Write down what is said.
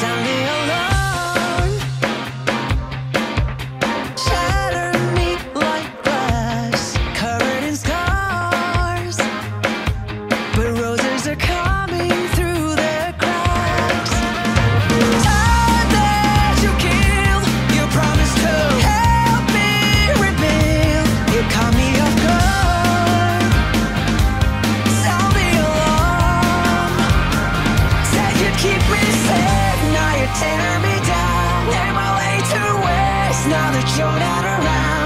sounded keep me safe. Now you're tearing me down. Am I laid to waste. Now that you're not around.